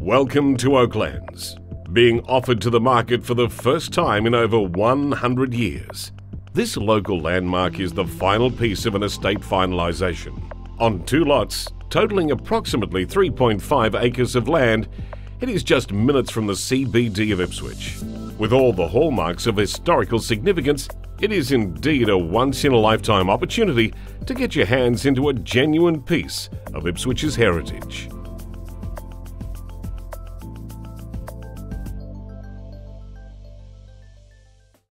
Welcome to Oaklands, being offered to the market for the first time in over 100 years. This local landmark is the final piece of an estate finalisation. On two lots, totalling approximately 3.5 acres of land, it is just minutes from the CBD of Ipswich. With all the hallmarks of historical significance, it is indeed a once in a lifetime opportunity to get your hands into a genuine piece of Ipswich's heritage.